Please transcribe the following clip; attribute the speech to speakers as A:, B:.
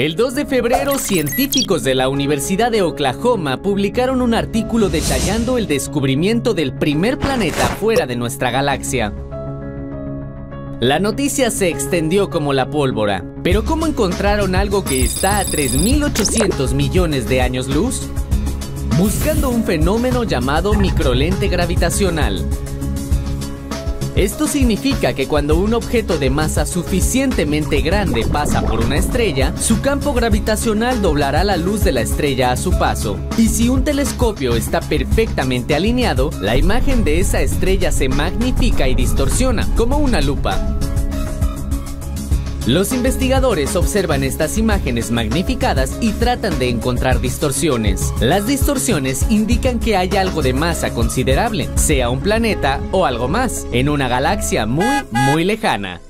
A: El 2 de febrero, científicos de la Universidad de Oklahoma publicaron un artículo detallando el descubrimiento del primer planeta fuera de nuestra galaxia. La noticia se extendió como la pólvora, pero ¿cómo encontraron algo que está a 3.800 millones de años luz? Buscando un fenómeno llamado microlente gravitacional, esto significa que cuando un objeto de masa suficientemente grande pasa por una estrella, su campo gravitacional doblará la luz de la estrella a su paso. Y si un telescopio está perfectamente alineado, la imagen de esa estrella se magnifica y distorsiona, como una lupa. Los investigadores observan estas imágenes magnificadas y tratan de encontrar distorsiones. Las distorsiones indican que hay algo de masa considerable, sea un planeta o algo más, en una galaxia muy, muy lejana.